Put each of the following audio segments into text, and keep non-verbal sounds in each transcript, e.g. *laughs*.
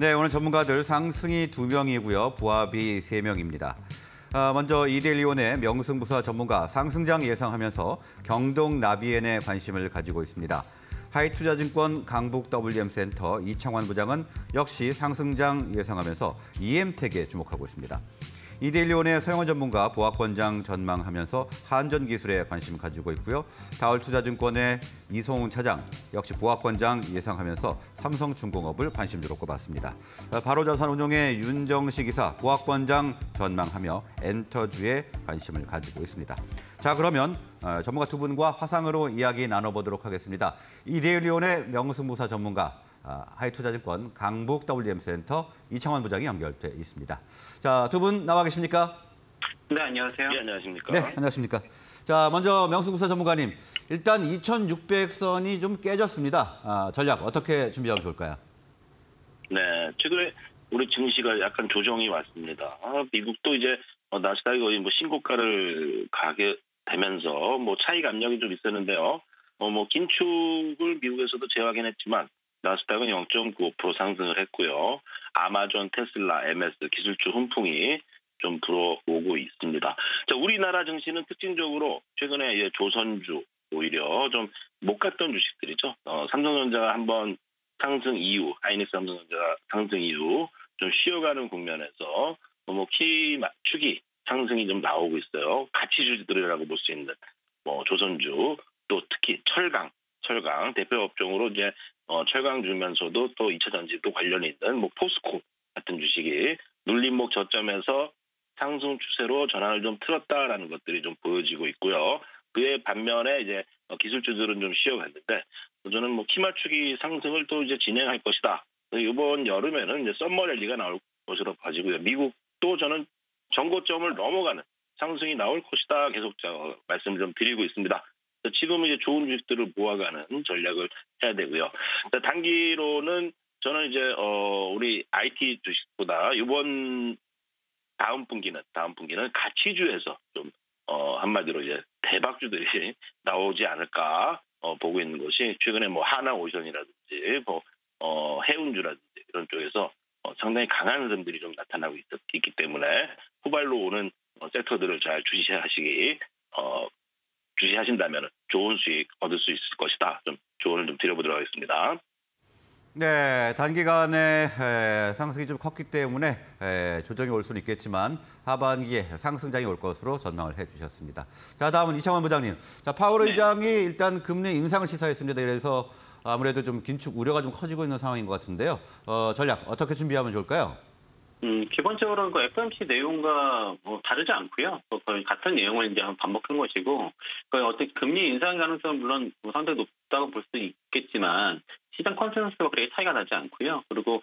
네, 오늘 전문가들 상승이 두명이고요 부합이 세명입니다 아, 먼저 이데일리온의 명승부사 전문가 상승장 예상하면서 경동 나비엔에 관심을 가지고 있습니다. 하이투자증권 강북 WM센터 이창환 부장은 역시 상승장 예상하면서 EM텍에 주목하고 있습니다. 이데일리온의 서영원 전문가 보학권장 전망하면서 한전 기술에 관심 가지고 있고요. 다울투자증권의 이송훈 차장 역시 보학권장 예상하면서 삼성중공업을 관심주로 꼽았습니다. 바로자산운용의 윤정식 이사 보학권장 전망하며 엔터주에 관심을 가지고 있습니다. 자 그러면 어, 전문가 두 분과 화상으로 이야기 나눠보도록 하겠습니다. 이데일리온의 명승무사 전문가 아, 하이투자증권 강북 WM센터 이창환 부장이 연결돼 있습니다. 자, 두 분 나와 계십니까? 네, 안녕하세요. 네, 안녕하십니까? 네, 안녕하십니까? 자, 먼저 명수구사 전문가님, 일단 2,600선이 좀 깨졌습니다. 아, 전략 어떻게 준비하면 좋을까요? 네, 최근에 우리 증시가 약간 조정이 왔습니다. 아, 미국도 이제 어, 나스닥이 거의 뭐 신고가를 가게 되면서 뭐 차익 압력이 좀 있었는데요. 어, 뭐 긴축을 미국에서도 재확인했지만 나스닥은 0.95% 상승을 했고요. 아마존, 테슬라, MS 기술주 훈풍이 좀 불어오고 있습니다. 자, 우리나라 증시는 특징적으로 최근에 조선주 오히려 좀 못 갔던 주식들이죠. 어, 삼성전자가 한번 상승 이후, 하이닉스 삼성전자가 상승 이후 좀 쉬어가는 국면에서 뭐 키 맞추기 상승이 좀 나오고 있어요. 가치주들이라고 볼 수 있는 뭐 조선주 또 특히 철강, 철강 대표 업종으로 이제 어, 철강 주면서도 또 2차 전지도 관련이 있는 뭐 포스코 같은 주식이 눌림목 저점에서 상승 추세로 전환을 좀 틀었다라는 것들이 좀 보여지고 있고요. 그에 반면에 이제 어, 기술주들은 좀 쉬어갔는데 저는 뭐 키맞추기 상승을 또 이제 진행할 것이다. 이번 여름에는 이제 썸머 랠리가 나올 것으로 봐지고요. 미국도 저는 정고점을 넘어가는 상승이 나올 것이다. 계속 말씀을 좀 드리고 있습니다. 지금은 이제 좋은 주식들을 모아가는 전략을 해야 되고요. 단기로는 저는 이제 어 우리 IT 주식보다 이번 다음 분기는 다음 분기는 가치주에서 좀 어 한마디로 이제 대박주들이 *laughs* 나오지 않을까 어 보고 있는 것이 최근에 뭐 하나오션이라든지 뭐어 해운주라든지 이런 쪽에서 어 상당히 강한 흐름들이 좀 나타나고 있, 있기 때문에 후발로 오는 어 섹터들을 잘 주시하시기 어 주시하신다면 좋은 수익 얻을 수 있을 것이다. 좀 조언을 좀 드려보도록 하겠습니다. 네, 단기간에 상승이 좀 컸기 때문에 조정이 올 수는 있겠지만 하반기에 상승장이 올 것으로 전망을 해주셨습니다. 자, 다음은 이창원 부장님. 자, 파월 네. 의장이 일단 금리 인상을 시사했습니다. 그래서 아무래도 좀 긴축 우려가 좀 커지고 있는 상황인 것 같은데요. 어, 전략 어떻게 준비하면 좋을까요? 음, 기본적으로 그 FOMC 내용과 뭐 다르지 않고요. 거의 같은 내용을 이제 반복한 것이고, 그 어떻게 금리 인상 가능성은 물론 뭐 상당히 높다고 볼 수 있겠지만, 시장 컨센서스가 그렇게 차이가 나지 않고요. 그리고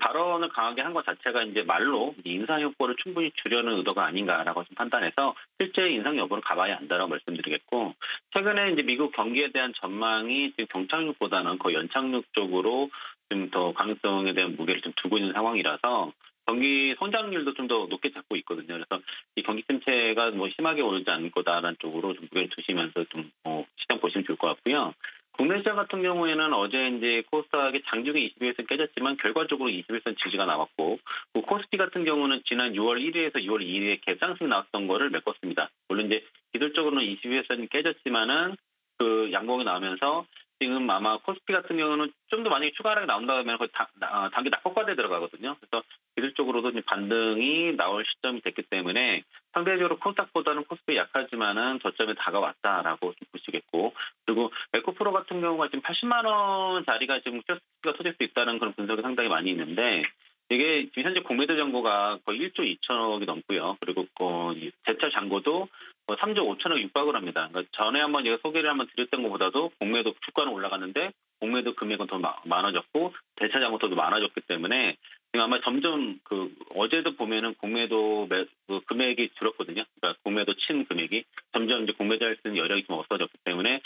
발언을 강하게 한 것 자체가 이제 말로 인상 효과를 충분히 주려는 의도가 아닌가라고 좀 판단해서 실제 인상 여부를 가봐야 한다라고 말씀드리겠고 최근에 이제 미국 경기에 대한 전망이 지금 경착륙보다는 거의 연착륙 쪽으로 좀 더 가능성에 대한 무게를 좀 두고 있는 상황이라서 경기 성장률도 좀 더 높게 잡고 있거든요. 그래서 이 경기 침체가 뭐 심하게 오르지 않을 거다라는 쪽으로 좀 무게를 두시면서 좀 어, 시장 보시면 좋을 것 같고요. 국내 시장 같은 경우에는 어제 이제 코스닥이 장중에 21선 깨졌지만 결과적으로 21선 지지가 나왔고 그 코스피 같은 경우는 지난 6월 1일에서 6월 2일에 갭상승 나왔던 거를 메꿨습니다. 물론 이제 기술적으로는 21선이 깨졌지만은 그 양봉이 나오면서 지금 아마 코스피 같은 경우는 좀더 만약에 추가 하락이 나온다면 거의 다, 어, 단기 낙폭과대 들어가거든요. 그래서 기술적으로도 반등이 나올 시점이 됐기 때문에 상대적으로 코스닥보다는 코스피 약하지만은 저점에 다가왔다라고 보시겠고 그리고 에코프로 같은 경우가 지금 80만 원 자리가 지금 키스가 터질 수 있다는 그런 분석이 상당히 많이 있는데 이게 지금 현재 공매도 잔고가 거의 1조 2천억이 넘고요. 그리고 그 제철 잔고도 3조 뭐 5천억 육박을 합니다. 그러니까 전에 한번 제가 소개를 한번 드렸던 것보다도 공매도 주가는 올라갔는데 공매도 금액은 더 많아졌고 대차 잔고도 많아졌기 때문에 아마 점점 그 어제도 보면은 공매도 매, 그 금액이 줄었거든요. 그러니까 공매도 친 금액이 점점 이제 공매도할 수 있는 여력이 좀 없어졌기 때문에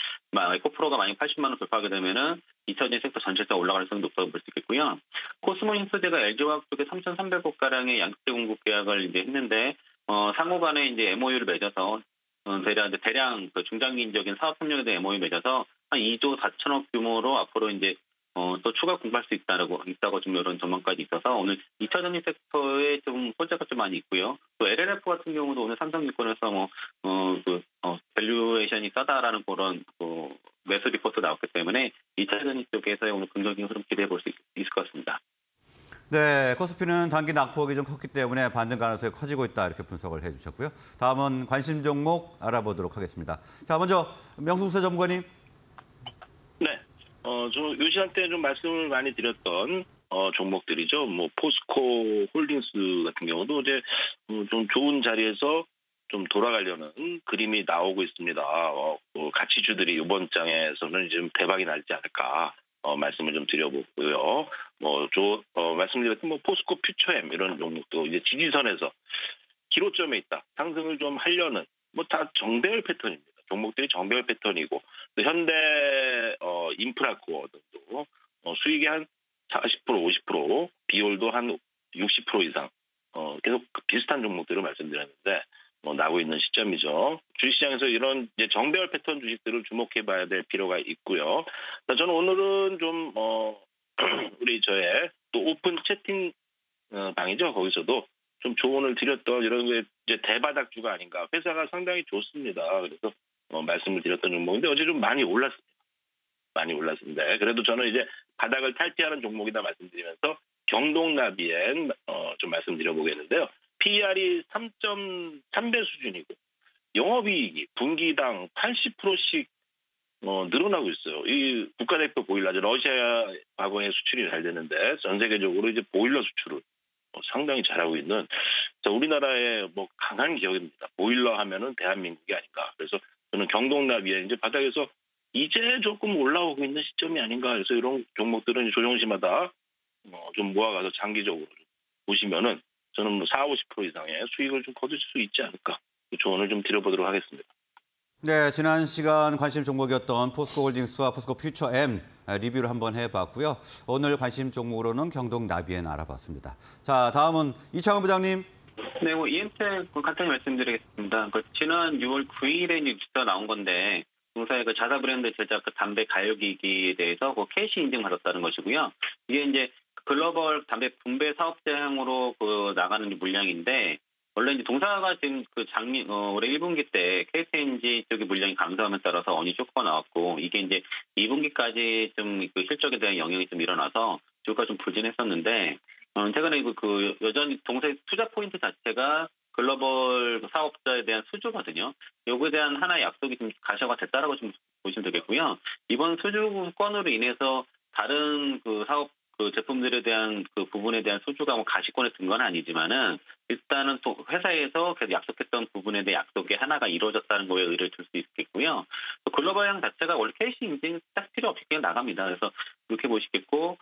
에코프로가 만약 80만 원 돌파하게 되면은 2차전 섹터 전체가 올라갈 가능성이 높다고 볼 수 있겠고요. 코스모 인프제가 LG화학 쪽에 3,300억 가량의 양극재 공급 계약을 이제 했는데 어, 상호 간에 이제 MOU를 맺어서 어, 대량 대량 그 중장기적인 사업 협력에 대한 MOU 맺어서 한 2조 4천억 규모로 앞으로 이제 어, 또 추가 공급할 수 있다고 있다고 좀 이런 전망까지 있어서 오늘 2차 전지 섹터에 좀 호재가 좀 많이 있고요. 또 L&F 같은 경우도 오늘 삼성증권에서 뭐 어, 그, 어, valuation이 싸다라는 그런 그 매수 리포트 나왔기 때문에 2차 전지 쪽에서 오늘 긍정적인 흐름 기대해 볼 수 있을 것 같습니다. 네, 코스피는 단기 낙폭이 좀 컸기 때문에 반등 가능성이 커지고 있다 이렇게 분석을 해주셨고요. 다음은 관심 종목 알아보도록 하겠습니다. 자, 먼저 명승수 전문가님. 네. 어, 저, 요 시간대 좀 말씀을 많이 드렸던, 어, 종목들이죠. 뭐, 포스코 홀딩스 같은 경우도 이제, 어, 좀 좋은 자리에서 좀 돌아가려는 그림이 나오고 있습니다. 어, 어, 가치주들이 이번 장에서는 좀 대박이 날지 않을까. 어, 말씀을 좀 드려보고요. 뭐, 저, 어, 말씀드렸던 뭐, 포스코 퓨처엠 이런 종목도 이제 지지선에서 기로점에 있다. 상승을 좀 하려는, 뭐, 다 정배열 패턴입니다. 종목들이 정배열 패턴이고, 또 현대, 어, 인프라 코어 등도 어, 수익이 한 40%, 50%, 비율도 한 60% 이상, 어, 계속 비슷한 종목들을 말씀드렸는데, 뭐, 나오고 있는 시점이죠. 주식시장에서 이런 이제 정배열 패턴 주식들을 주목해 봐야 될 필요가 있고요. 자, 저는 오늘은 좀, 어, *clears throat* 우리 저의 또 오픈 채팅 어, 방이죠. 거기서도 좀 조언을 드렸던 이런 게 이제 대바닥주가 아닌가. 회사가 상당히 좋습니다. 그래서 어, 말씀을 드렸던 종목인데 어제 좀 많이 올랐습니다. 많이 올랐습니다. 그래도 저는 이제 바닥을 탈피하는 종목이다 말씀드리면서 경동나비엔 어, 좀 말씀드려보겠는데요. PER이 3.3배 수준이고 영업이익이 분기당 80%씩 어, 늘어나고 있어요. 이 국가대표 보일러죠. 러시아 과거에 수출이 잘 되는데 전 세계적으로 이제 보일러 수출을 어, 상당히 잘하고 있는 자, 우리나라의 뭐 강한 기업입니다. 보일러 하면은 대한민국이 아닌가. 그래서 저는 경동나비에 이제 바닥에서 이제 조금 올라오고 있는 시점이 아닌가. 그래서 이런 종목들은 조정시마다 어, 좀 모아가서 장기적으로 보시면은 저는 뭐 4, 50% 이상의 수익을 좀 거둘 수 있지 않을까. 그 조언을 좀 드려보도록 하겠습니다. 네, 지난 시간 관심 종목이었던 포스코홀딩스와 포스코 퓨처엠 리뷰를 한번 해봤고요. 오늘 관심 종목으로는 경동 나비엔 알아봤습니다. 자, 다음은 이창훈 부장님. 네, 뭐 이엠텍 간단히 말씀드리겠습니다. 그 지난 6월 9일에 뉴스가 나온 건데 동사의 그 자사 브랜드 제작 그 담배 가열기기에 대해서 그 KC 인증 받았다는 것이고요. 이게 이제 글로벌 담배 분배 사업장으로 그 나가는 물량인데 원래 이제 동사가 지금 그 작년 어, 올해 1분기 때 KT&G 쪽의 물량이 감소함에 따라서 earning shock가 나왔고 이게 이제 2분기까지 좀 그 실적에 대한 영향이 좀 일어나서 주가 좀 부진했었는데 어, 최근에 그, 그 여전히 동사의 투자 포인트 자체가 글로벌 사업자에 대한 수주거든요. 요거에 대한 하나의 약속이 좀 가시화가 됐다라고 좀 보시면 되겠고요. 이번 수주권으로 인해서 다른 그 사업 그 제품들에 대한 그 부분에 대한 수주가 뭐 가시권에 든 건 아니지만은 일단은 또 회사에서 계속 약속했던 부분에 대한 약속이 하나가 이루어졌다는 거에 의의를 둘수 있겠고요. 또 글로벌향 자체가 원래 KC 인증 딱 필요 없이 그냥 나갑니다. 그래서 이렇게 보시겠고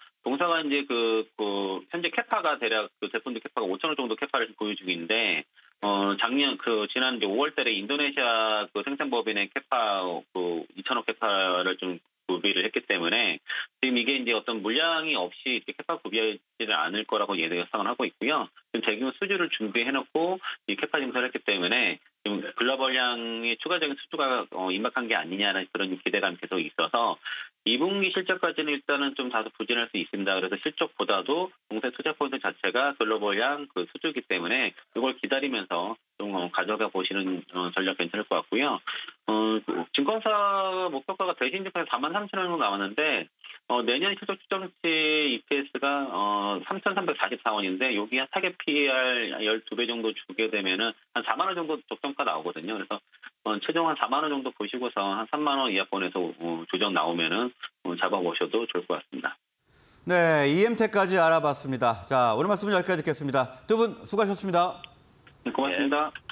동사가 이제 그, 그 현재 capa가 대략 그 제품들 capa가 5천억 원 정도 capa를 보유 중인데 어 작년 그 지난 이제 5월달에 인도네시아 그 생산법인의 capa 그 2천억 capa를 좀 구비를 했기 때문에 지금 이게 이제 어떤 물량이 없이 이렇게 capa 구비하지는 않을 거라고 예상을 하고 있고요. 지금 신규 수주를 준비해놓고 이 capa 증설을 했기 때문에 지금 글로벌향의 추가적인 수주가 어, 임박한 게 아니냐는 그런 기대감이 계속 있어서 2분기 실적까지는 일단은 좀 다소 부진할 수 있습니다. 그래서 실적보다도 동사의 투자 포인트 자체가 글로벌향 그 수주기 때문에 이걸 기다리면서 좀 어, 가져가 보시는 어, 전략 괜찮을 것 같고요. 어, 증권사 목표가가 대신 증권에 4만 3천 원 정도 나왔는데 어, 내년 실적 추정치 EPS가 어, 3,344원인데 여기 타겟 PER 12배 정도 주게 되면은 한 4만 원 정도 적정가 나오거든요. 그래서 어, 최종 한 4만 원 정도 보시고서 한 3만 원 이하권에서 어, 조정 나오면은 어, 잡아보셔도 좋을 것 같습니다. 네, EM택까지 알아봤습니다. 자, 오늘 말씀은 여기까지 듣겠습니다. 두 분 수고하셨습니다. 네, 고맙습니다. 네.